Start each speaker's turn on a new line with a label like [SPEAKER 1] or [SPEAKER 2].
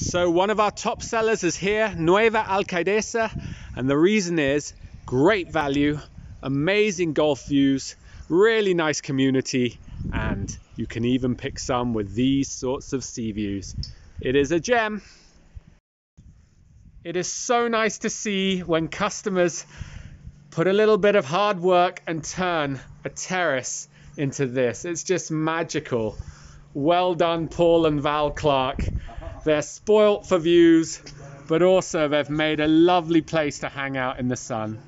[SPEAKER 1] So one of our top sellers is here, Nueva Alcaidesa, and the reason is great value, amazing golf views, really nice community, and you can even pick some with these sorts of sea views. It is a gem. It is so nice to see when customers put a little bit of hard work and turn a terrace into this. It's just magical. Well done, Paul and Val Clark. They're spoilt for views, but also they've made a lovely place to hang out in the sun.